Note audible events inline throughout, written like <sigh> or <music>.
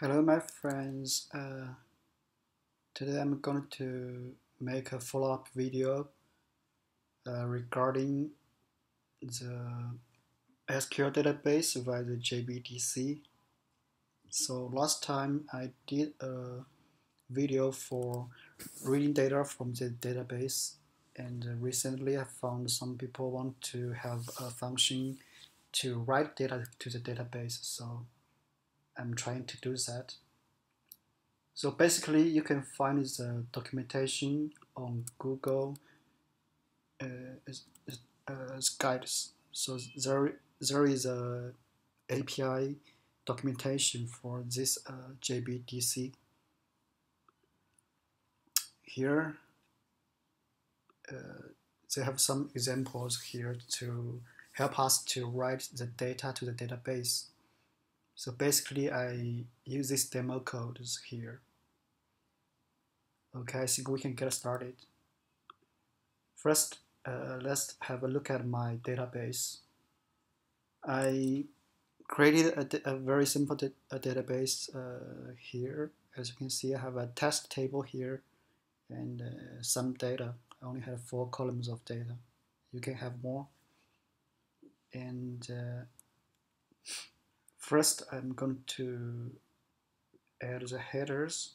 Hello my friends, uh, today I'm going to make a follow-up video uh, regarding the SQL database via the JDBC. So last time I did a video for reading data from the database and recently I found some people want to have a function to write data to the database so I'm trying to do that. So basically you can find the documentation on Google uh, uh, guides. So there, there is a API documentation for this uh, JDBC. Here uh, they have some examples here to help us to write the data to the database. So basically I use this demo code here. Okay, I think we can get started. First, uh, let's have a look at my database. I created a, a very simple a database uh, here. As you can see, I have a test table here and uh, some data. I only have four columns of data. You can have more. And uh, first, I'm going to add the headers.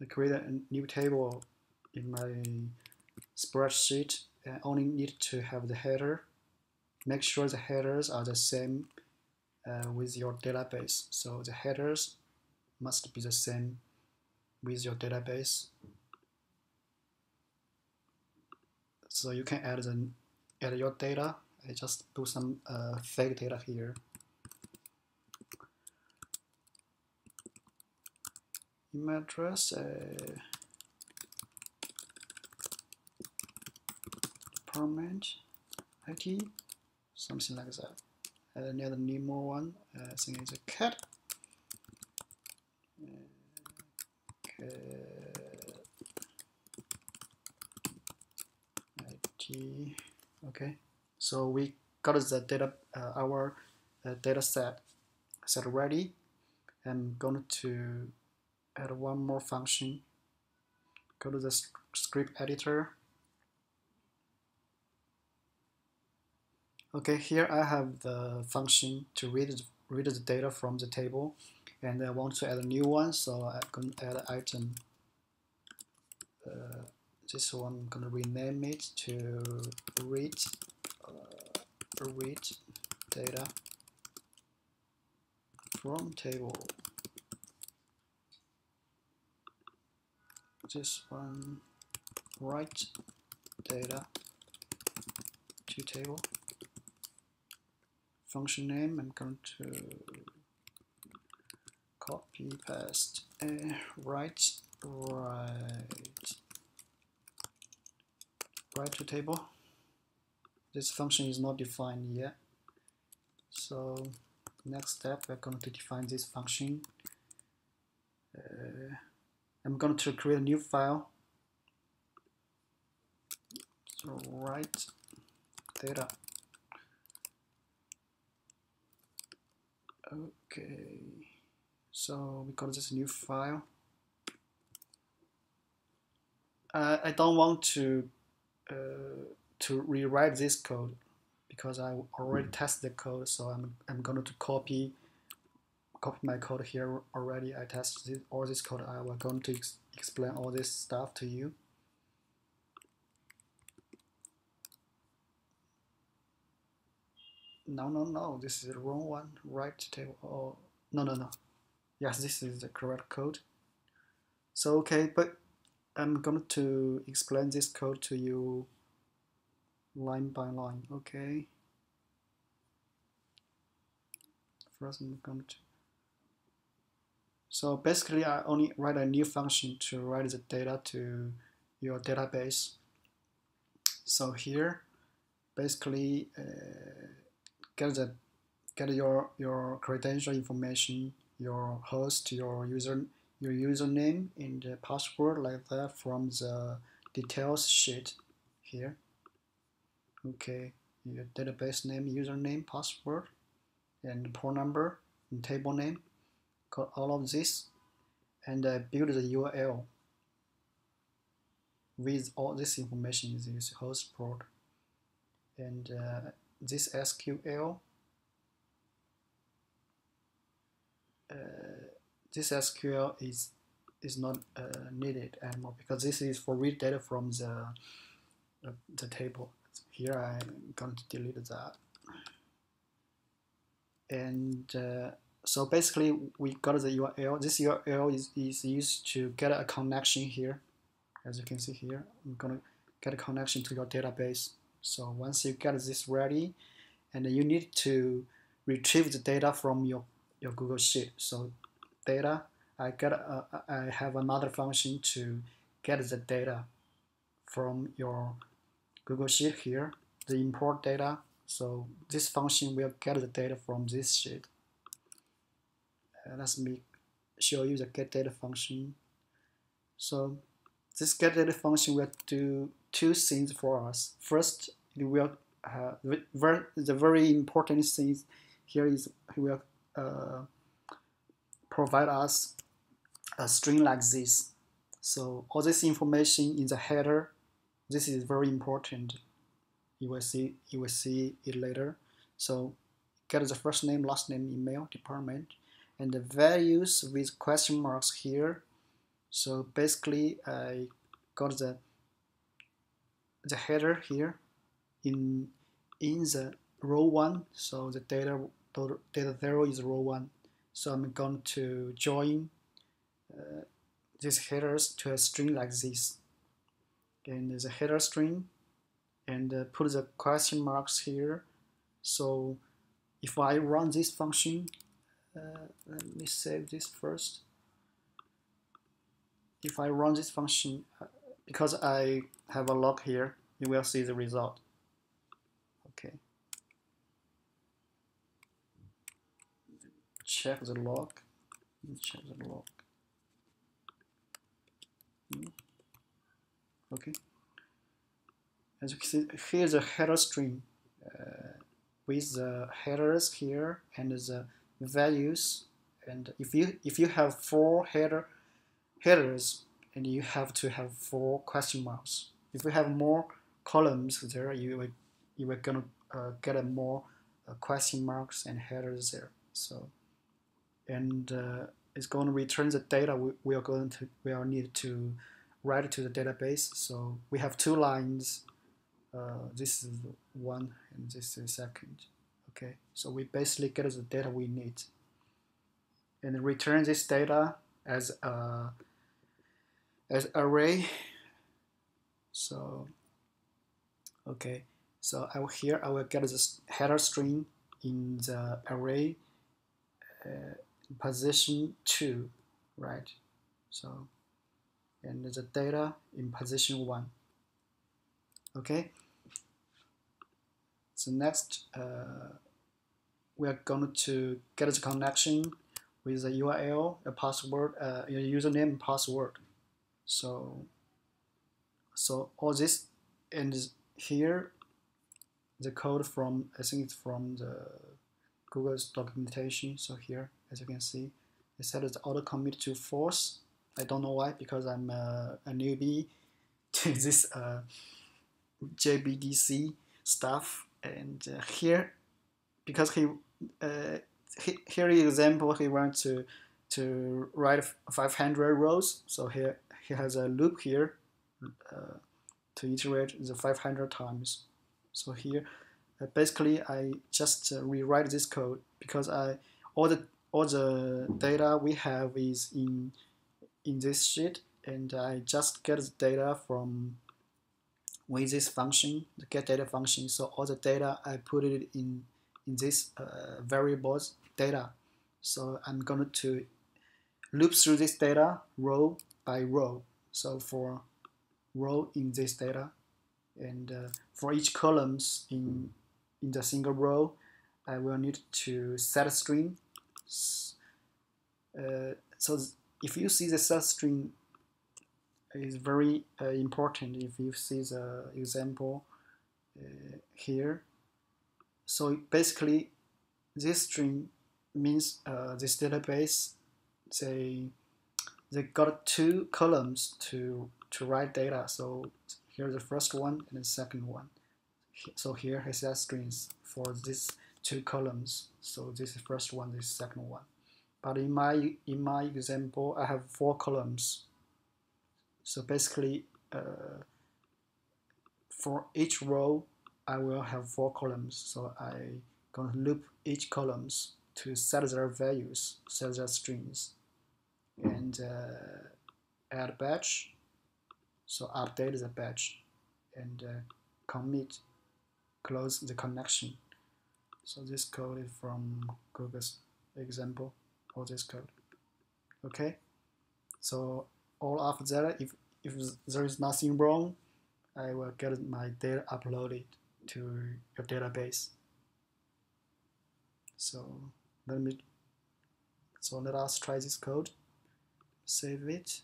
I create a new table in my spreadsheet. I only need to have the header. Make sure the headers are the same uh, with your database. So the headers must be the same with your database. So you can add the add your data. I just do some uh, fake data here. Email address. Uh, department IT, something like that. Uh, another Nemo one, uh, I think it's a cat. Uh, IT. Okay, so we got the data, uh, our uh, data set set ready. I'm going to add one more function. Go to the script editor. Okay, here I have the function to read, read the data from the table and I want to add a new one so I'm going to add item. Uh, this one I'm going to rename it to read uh, read data from table this one write data to table. Function name I'm going to copy paste. Uh, write write. Write to table. This function is not defined yet. So next step we're going to define this function I'm going to create a new file so write data Okay, so we got this new file. Uh, I don't want to uh, to rewrite this code because I already tested the code. So I'm I'm going to copy copy my code here already. I tested all this code. I was going to ex explain all this stuff to you. no, no, no, this is the wrong one, right table, oh, no, no, no, yes, this is the correct code. So, okay, but I'm going to explain this code to you line by line, okay? First, I'm going to, so basically I only write a new function to write the data to your database. So here, basically, uh, get the get your your credential information, your host, your user your username and the password like that from the details sheet here. Okay, your database name, username, password, and port number and table name. All of this and uh, build the URL with all this information in this host port and uh, this SQL uh, this SQL is is not uh, needed anymore because this is for read data from the the table. Here I'm going to delete that. And uh, so basically we got the URL this URL is, is used to get a connection here. As you can see here I'm gonna get a connection to your database. So once you get this ready and you need to retrieve the data from your your Google Sheet. So data I get a, I have another function to get the data from your Google Sheet here the import data. So this function will get the data from this sheet let me. Show you the get data function. So this get data function will do two things for us. First it will uh, the very important thing here is it will uh, provide us a string like this. So all this information in the header this is very important. You will see you will see it later. So get the first name last name email department and the values with question marks here. So basically I got the the header here in in the row 1 so the data data 0 is row 1 so I'm going to join uh, these headers to a string like this. And a header string and uh, put the question marks here. So if I run this function, uh, let me save this first. If I run this function, uh, because I have a log here, you will see the result. Okay. Check the log. Check the log. Hmm. Okay as you can see, here's a header string uh, with the headers here and the values. And if you if you have four header headers, and you have to have four question marks. If you have more columns there, you will you are gonna uh, get a more uh, question marks and headers there. So, and uh, it's going to return the data we, we are going to we are need to write to the database. So we have two lines uh, this is one and this is second. Okay, so we basically get the data we need and return this data as a as array. So okay, so I will here I will get this header string in the array uh, position two, right? So and the data in position one. Okay. So next, uh, we are going to get the connection with the URL, a password, uh, your username password. So, so all this and here, the code from I think it's from the Google's documentation. So here, as you can see, it said it's auto commit to false. I don't know why because I'm a, a newbie <laughs> to this uh, JDBC stuff and uh, here because he, uh, he here is example he wants to to write 500 rows so here he has a loop here uh, to iterate the 500 times so here uh, basically I just uh, rewrite this code because I all the all the data we have is in in this sheet and I just get the data from with this function, the get data function. So all the data I put it in in this uh, variables data. So I'm going to loop through this data row by row. So for row in this data, and uh, for each columns in in the single row, I will need to set a string. Uh, so if you see the set string is very uh, important if you see the example uh, here. So basically, this string means uh, this database they they got two columns to to write data. So here's the first one and the second one. So here it says strings for these two columns. So this is first one, this second one. But in my in my example, I have four columns. So basically, uh, for each row, I will have four columns. So I gonna loop each columns to set their values, set their strings, and uh, add batch. So update the batch and uh, commit, close the connection. So this code is from Google's example for this code. Okay, so all after that, if, if there is nothing wrong, I will get my data uploaded to your database. So let me so let us try this code. Save it.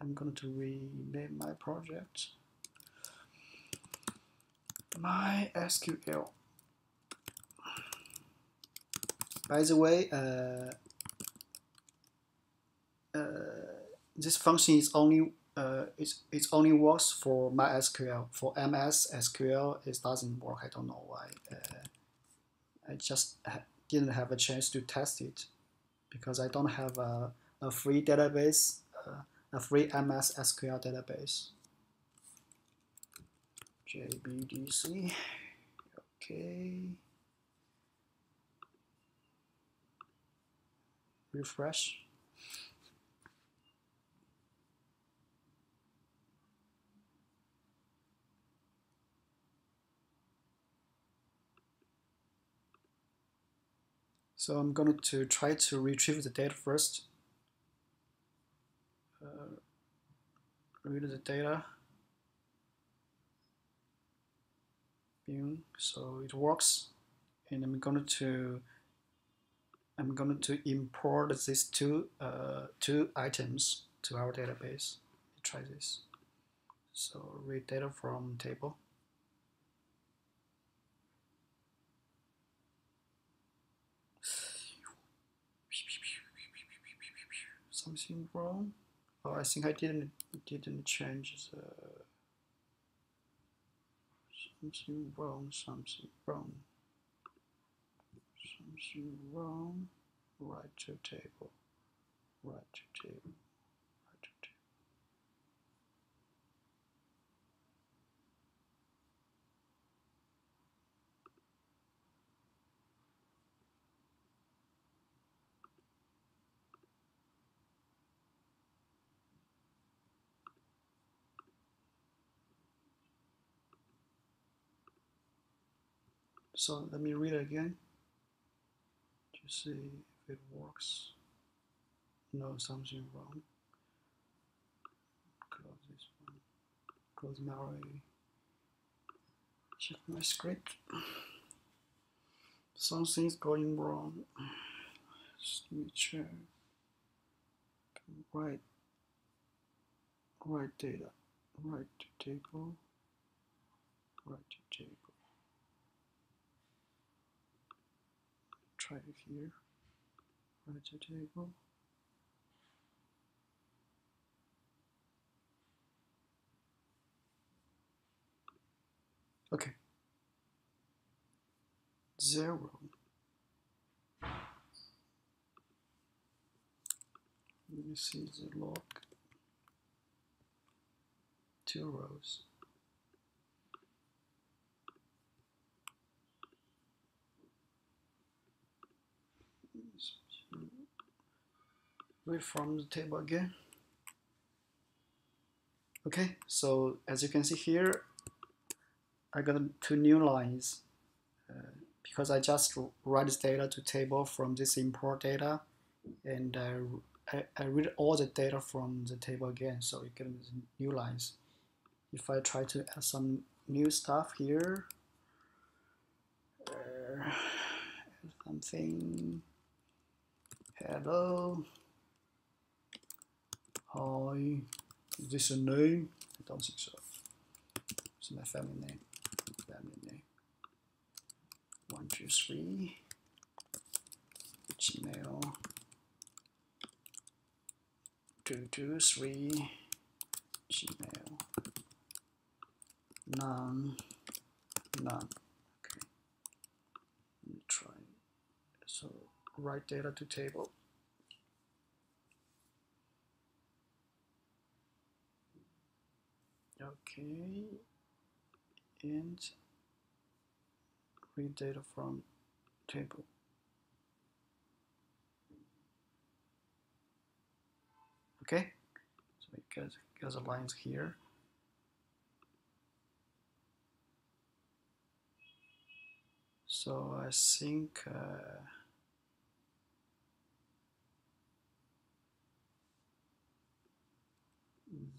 I'm going to rename my project. My SQL by the way uh, uh, this function is only it, it only works for MySQL. For MS SQL, it doesn't work. I don't know why. Uh, I just ha didn't have a chance to test it because I don't have a, a free database, uh, a free MS SQL database. JDBC, okay. Refresh. So I'm going to try to retrieve the data first. Uh, read the data. So it works, and I'm going to I'm going to import these two uh, two items to our database. Let's try this. So read data from table. Something wrong. Oh, I think I didn't didn't change the something wrong, something wrong, something wrong. Right to table, right to table. So let me read it again to see if it works. No, something wrong. Close this one. Close Maui. Check my script. Something's going wrong. Let me check. Write, write data, write table, write table. Try it here. The table. Okay. Zero. Let me see the log. Two rows. Read from the table again. Okay, so as you can see here, I got two new lines uh, because I just write this data to table from this import data and I, I, I read all the data from the table again, so you get new lines. If I try to add some new stuff here, uh, something, hello, Hi. Is this a name? I don't think so. It's my family name. Family name. One, two, three. Gmail two two three Gmail none none okay let me try so write data to table okay and read data from table. Okay so it gets, gets lines here. So I think uh,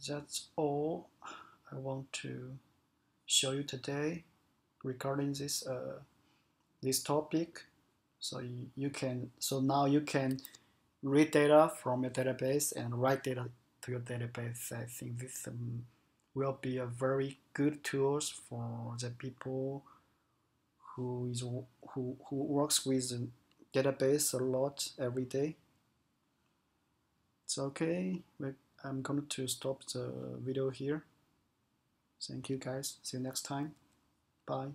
that's all I want to show you today regarding this uh, this topic. So you, can so now you can read data from your database and write data to your database. I think this um, will be a very good tools for the people who is who, who works with database a lot every day. It's okay. I'm going to stop the video here thank you guys. See you next time. Bye